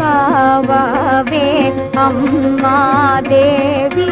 अम् अम्मा देवी।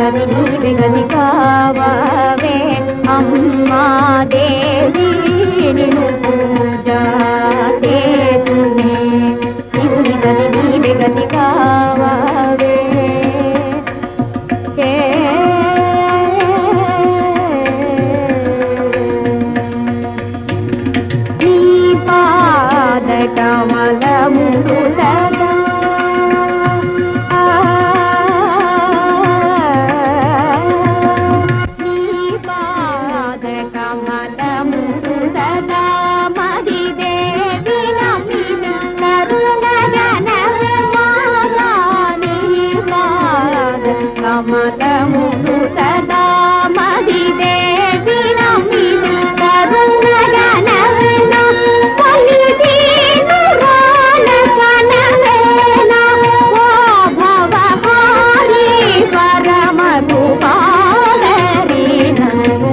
శివుని నీవి గది కావే అమ్మా దేవి నిను పూజ సేతుని శివుని గది నీవి గది కావే కమలముడు సదా మది దేవి నమిత కరుణగణము మాగా నీ పాద కమలముడు సదా మది దేవి నమిత కరుణగణము కొలిదీనురాల కనవేల ఓ భవహారి పరమ కృపాలరి నన్ను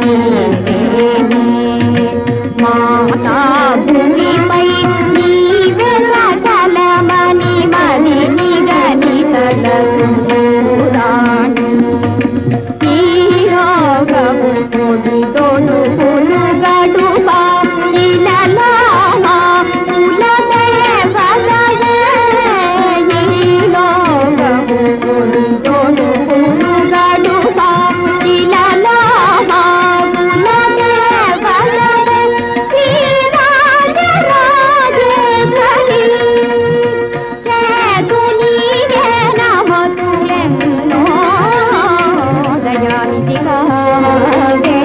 याति कावे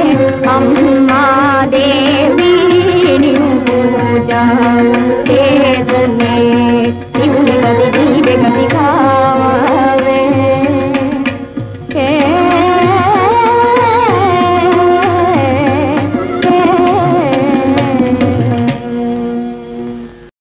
अम्मा देवी।